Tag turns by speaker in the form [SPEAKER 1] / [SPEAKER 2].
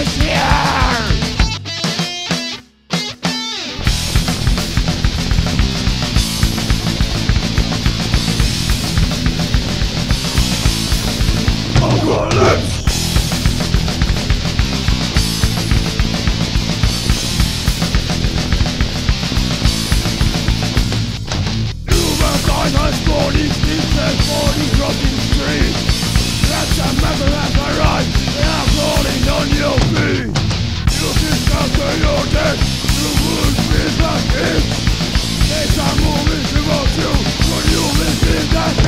[SPEAKER 1] is here! Apocalypse! It's a movie, she wants you, when you miss it,